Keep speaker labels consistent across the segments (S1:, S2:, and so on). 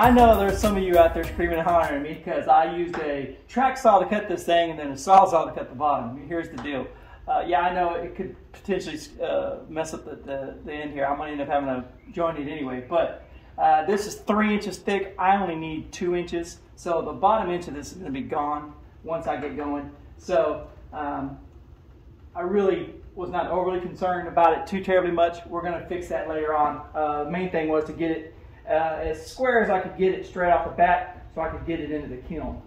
S1: I know there's some of you out there screaming and hollering at me because I used a track saw to cut this thing and then a sawzall to cut the bottom. Here's the deal. Uh, yeah, I know it could potentially uh, mess up the, the, the, end here. I might end up having to join it anyway, but uh, this is three inches thick. I only need two inches. So the bottom inch of this is going to be gone once I get going. So um, I really was not overly concerned about it too terribly much. We're going to fix that later on. Uh, main thing was to get it uh, as square as I could get it straight off the bat so I could get it into the kiln.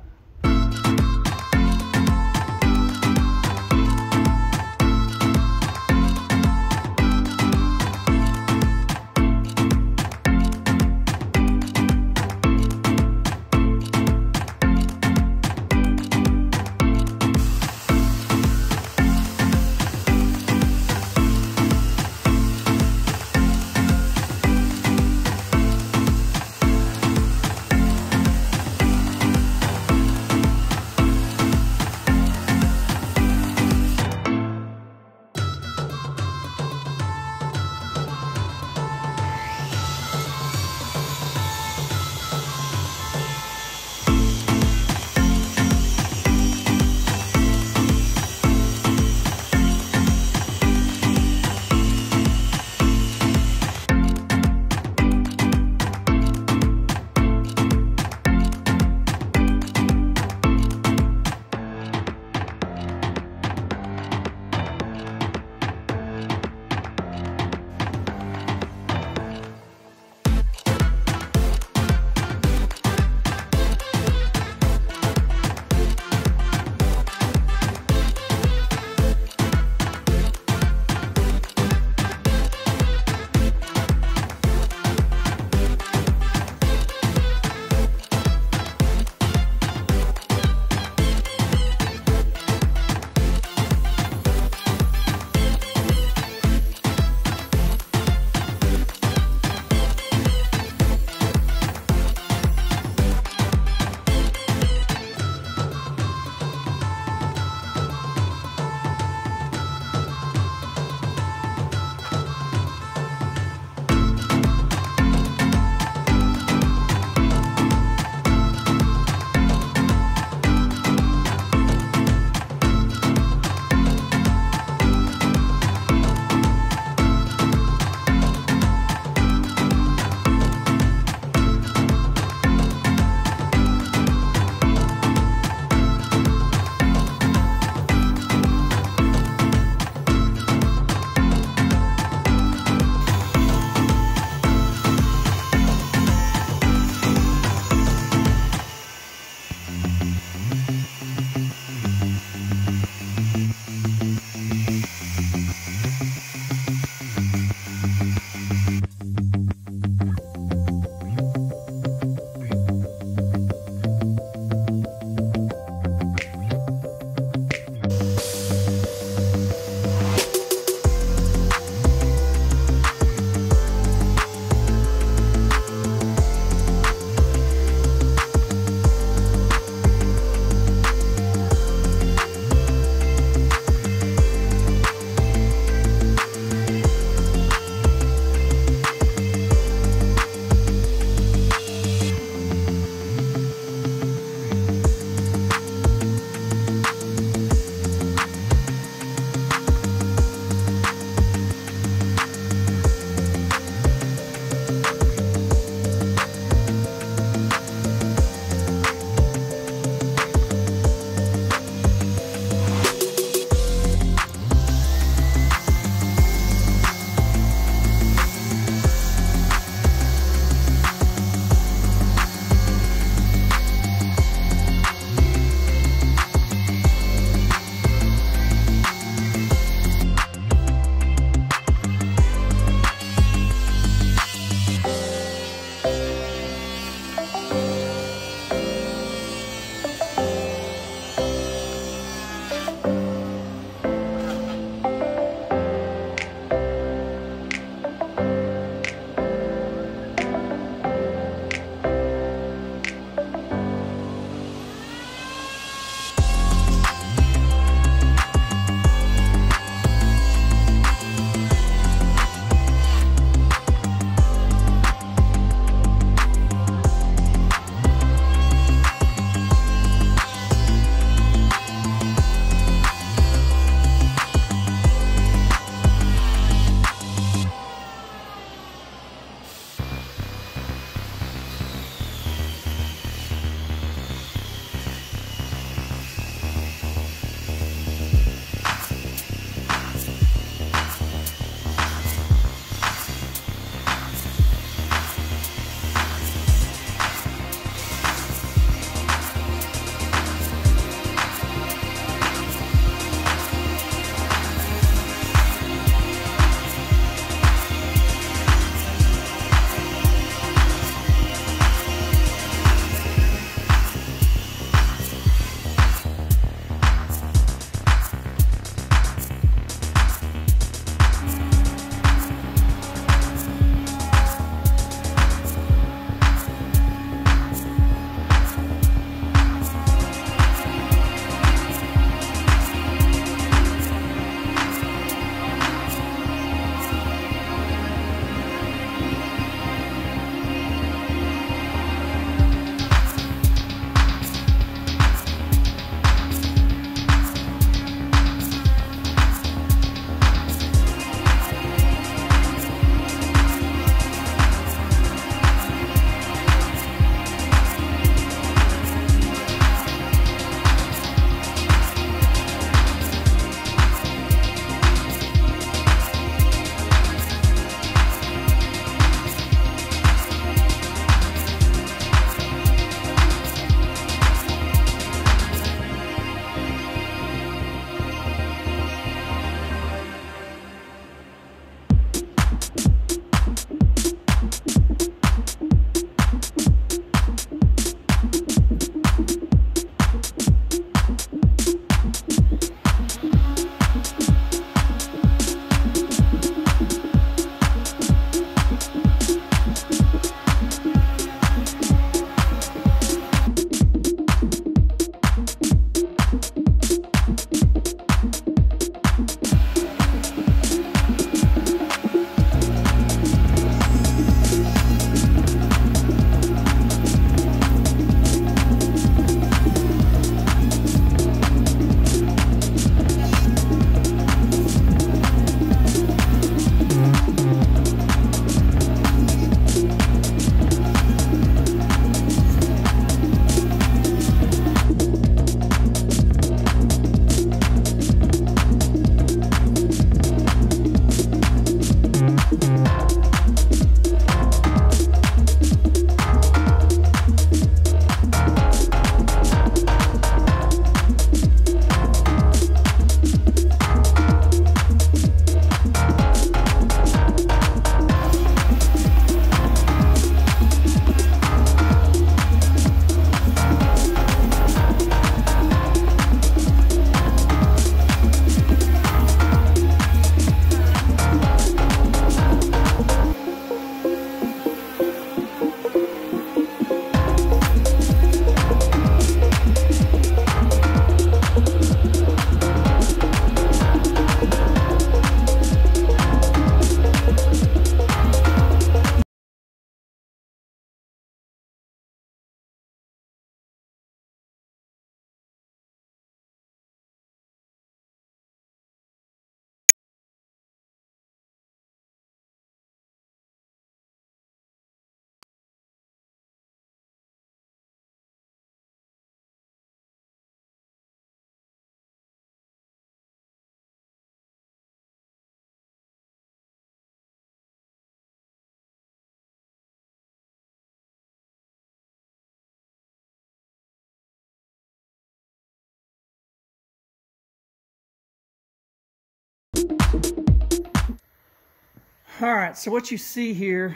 S1: All right, so what you see here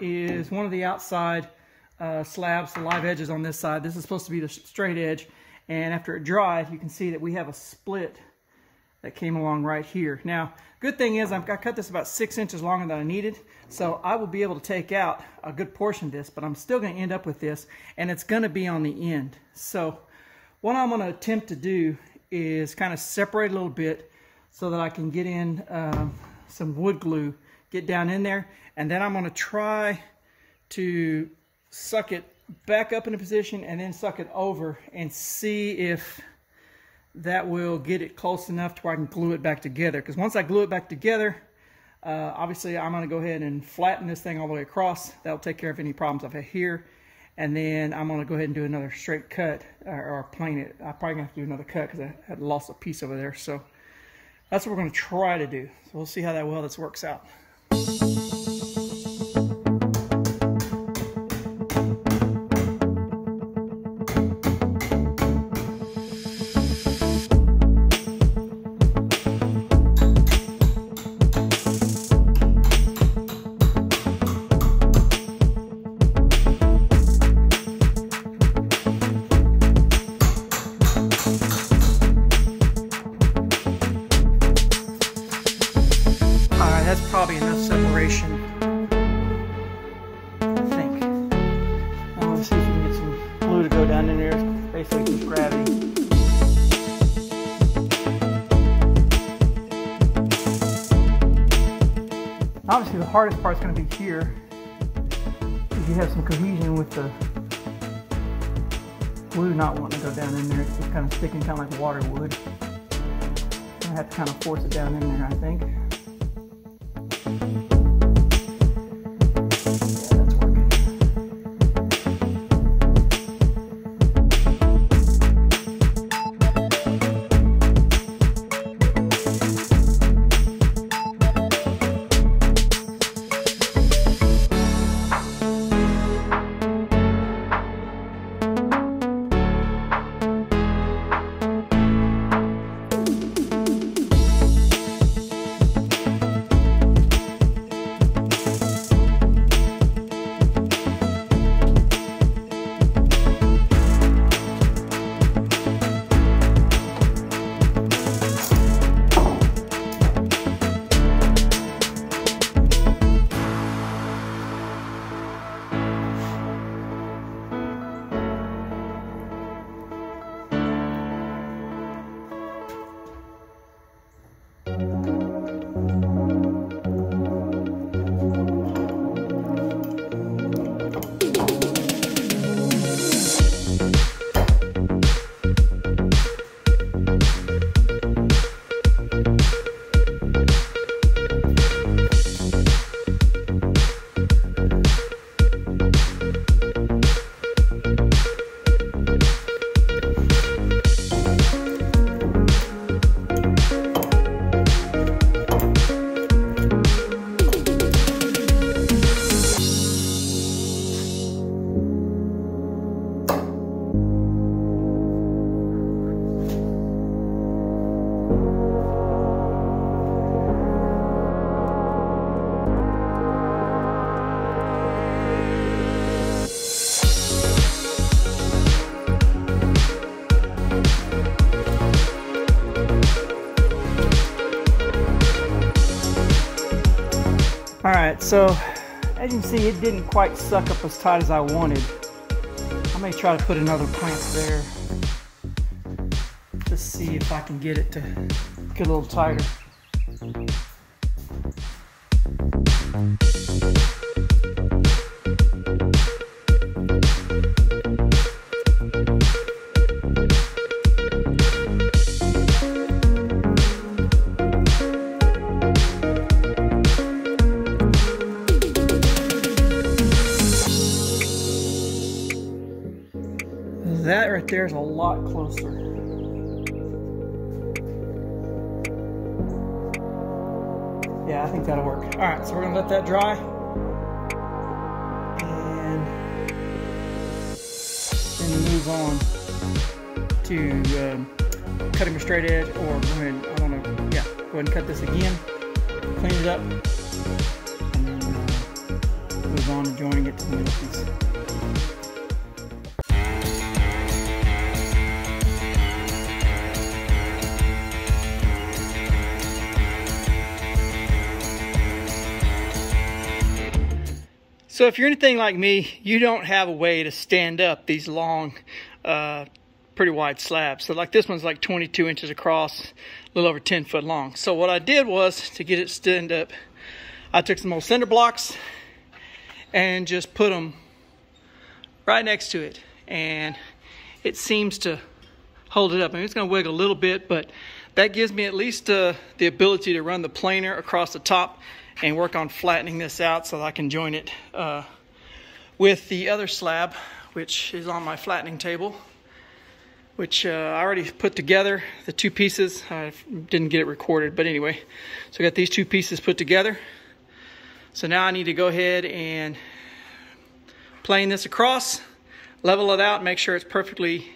S1: is one of the outside uh, slabs, the live edges on this side. This is supposed to be the straight edge. And after it dried, you can see that we have a split that came along right here. Now, good thing is I've, I cut this about six inches longer than I needed. So I will be able to take out a good portion of this, but I'm still gonna end up with this and it's gonna be on the end. So what I'm gonna attempt to do is kind of separate a little bit so that I can get in uh, some wood glue, get down in there, and then I'm gonna try to suck it back up into position and then suck it over and see if that will get it close enough to where I can glue it back together. Because once I glue it back together, uh, obviously I'm gonna go ahead and flatten this thing all the way across. That'll take care of any problems I've had here. And then I'm gonna go ahead and do another straight cut or, or plane it. I'm probably gonna have to do another cut because I had lost a piece over there. So that's what we're gonna try to do. So we'll see how that well this works out. Thank you. The hardest part is going to be here. If you have some cohesion with the glue not wanting to go down in there. It's just kind of sticking kind of like water would. I have to kind of force it down in there, I think. Right, so as you can see, it didn't quite suck up as tight as I wanted. I may try to put another plant there. Just see if I can get it to get a little tighter. Right there is a lot closer. Yeah, I think that'll work. All right, so we're gonna let that dry. And then move on to um, cutting a straight edge or go ahead, I wanna, yeah, go ahead and cut this again, clean it up, and then move on to joining it to the middle piece. So if you're anything like me, you don't have a way to stand up these long, uh, pretty wide slabs. So like this one's like 22 inches across, a little over 10 foot long. So what I did was to get it stand up, I took some old cinder blocks and just put them right next to it. And it seems to hold it up. I mean, it's gonna wiggle a little bit, but that gives me at least uh, the ability to run the planer across the top and work on flattening this out so that I can join it uh, with the other slab, which is on my flattening table, which uh, I already put together, the two pieces. I didn't get it recorded, but anyway. So I got these two pieces put together. So now I need to go ahead and plane this across, level it out, make sure it's perfectly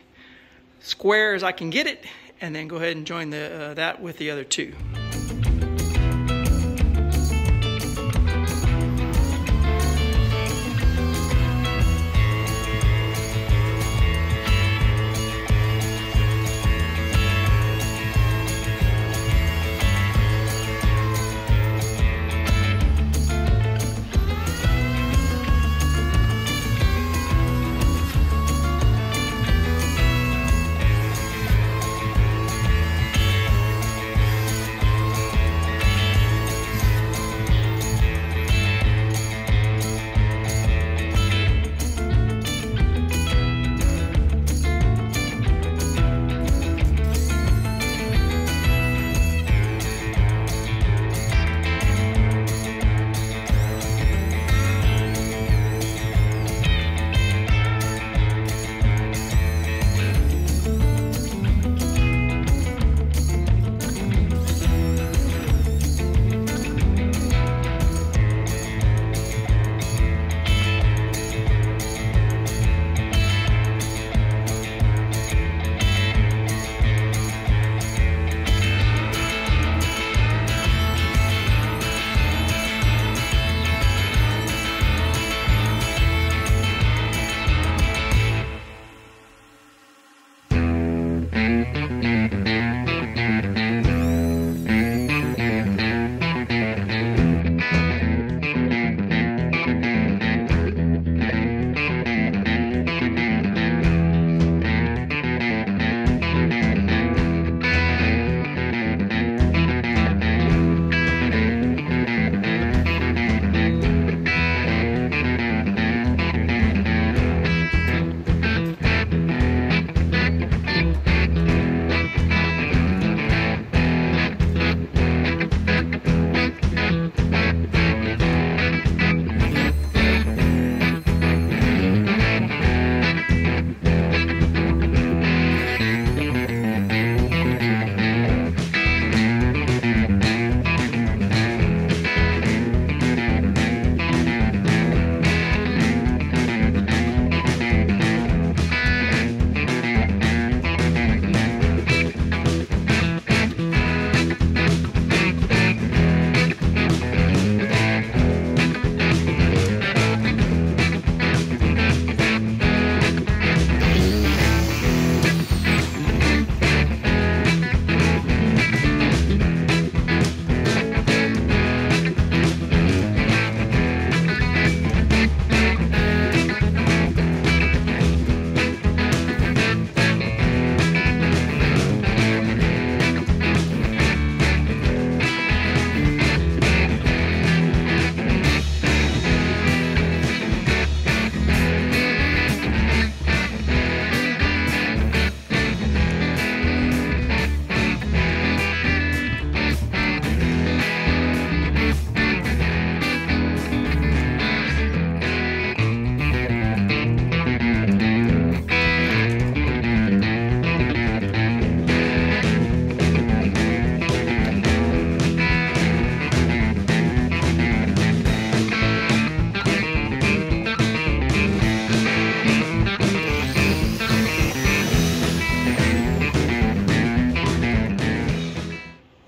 S1: square as I can get it, and then go ahead and join the, uh, that with the other two.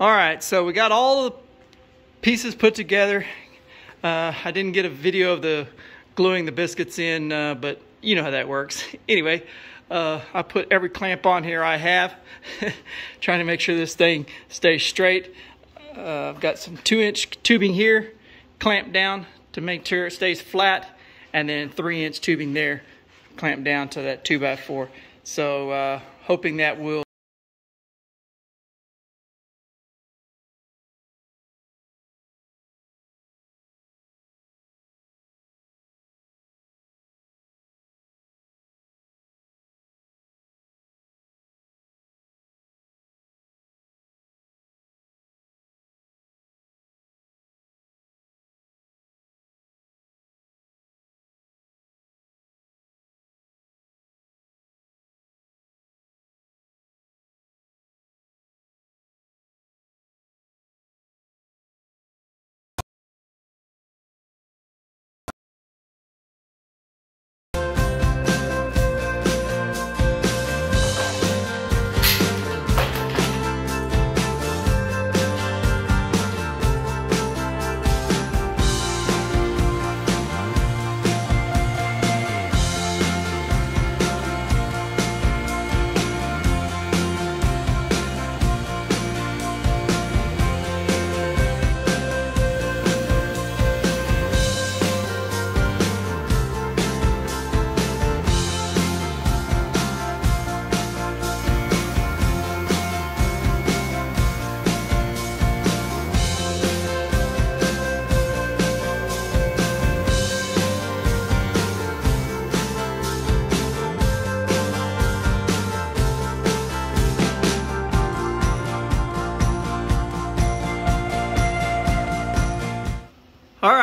S1: All right, so we got all the pieces put together. Uh, I didn't get a video of the gluing the biscuits in, uh, but you know how that works. anyway, uh, I put every clamp on here I have, trying to make sure this thing stays straight. Uh, I've got some two inch tubing here, clamped down to make sure it stays flat, and then three inch tubing there, clamped down to that two by four. So uh, hoping that will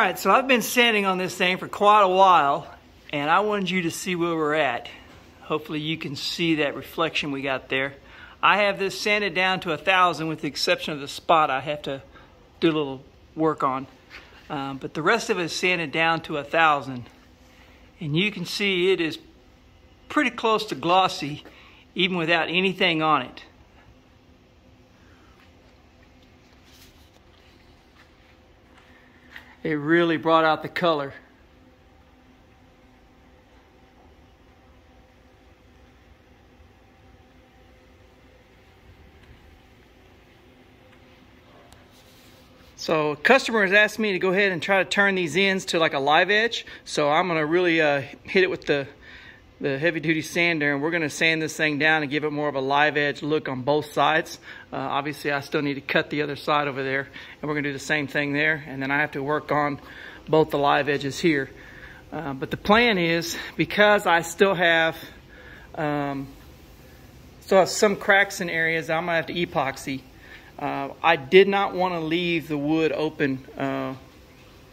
S1: right, so I've been sanding on this thing for quite a while, and I wanted you to see where we're at. Hopefully you can see that reflection we got there. I have this sanded down to a thousand with the exception of the spot I have to do a little work on. Um, but the rest of it is sanded down to a thousand. And you can see it is pretty close to glossy even without anything on it. It really brought out the color. So customer has asked me to go ahead and try to turn these ends to like a live edge. So I'm gonna really uh, hit it with the the heavy duty sander and we're going to sand this thing down and give it more of a live edge look on both sides. Uh, obviously I still need to cut the other side over there and we're going to do the same thing there and then I have to work on both the live edges here. Uh, but the plan is because I still have um, still have some cracks in areas I'm going to have to epoxy. Uh, I did not want to leave the wood open uh,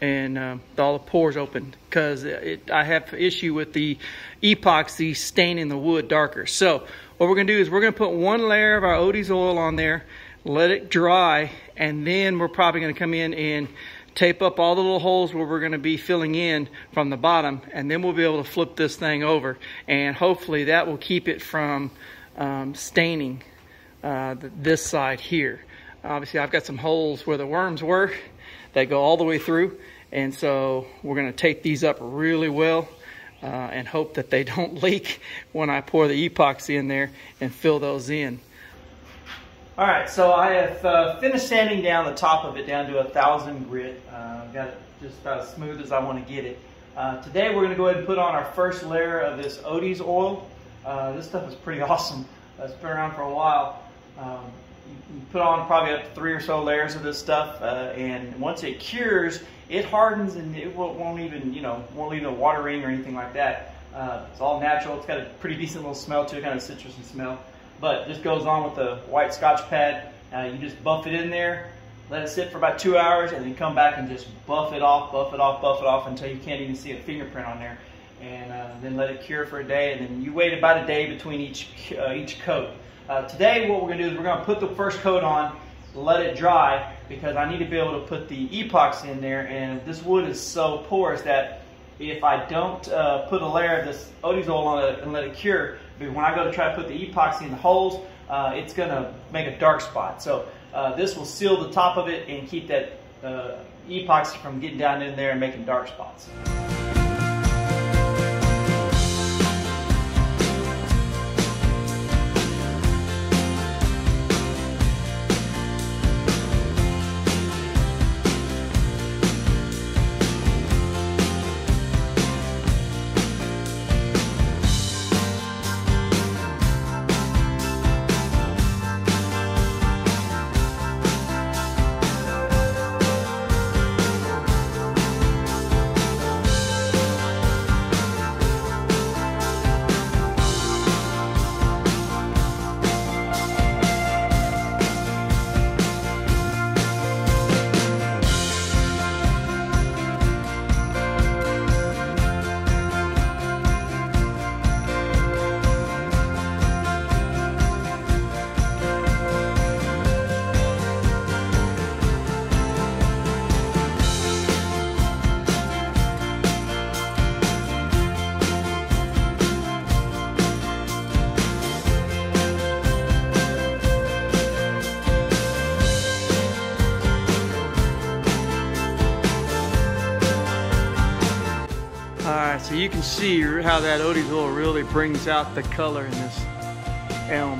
S1: and uh, all the pores open because I have issue with the epoxy staining the wood darker. So what we're going to do is we're going to put one layer of our Odie's oil on there, let it dry, and then we're probably going to come in and tape up all the little holes where we're going to be filling in from the bottom, and then we'll be able to flip this thing over, and hopefully that will keep it from um, staining uh, this side here. Obviously, I've got some holes where the worms were, that go all the way through. And so we're gonna tape these up really well uh, and hope that they don't leak when I pour the epoxy in there and fill those in. All right, so I have uh, finished sanding down the top of it down to a thousand grit. Uh, I've got it just about as smooth as I want to get it. Uh, today we're going to go ahead and put on our first layer of this Odie's oil. Uh, this stuff is pretty awesome. It's been around for a while. Um, put on probably up to three or so layers of this stuff, uh, and once it cures, it hardens and it won't even, you know, won't leave a water ring or anything like that. Uh, it's all natural. It's got a pretty decent little smell to it, kind of citrusy smell. But this goes on with the white scotch pad. Uh, you just buff it in there, let it sit for about two hours, and then come back and just buff it off, buff it off, buff it off until you can't even see a fingerprint on there. And uh, then let it cure for a day, and then you wait about a day between each, uh, each coat. Uh, today what we're going to do is we're going to put the first coat on, let it dry, because I need to be able to put the epoxy in there, and this wood is so porous that if I don't uh, put a layer of this Odie's oil on it and let it cure, when I go to try to put the epoxy in the holes, uh, it's going to make a dark spot. So uh, this will seal the top of it and keep that epoxy from getting down in there and making dark spots. All right, so you can see how that Odie's oil really brings out the color in this elm.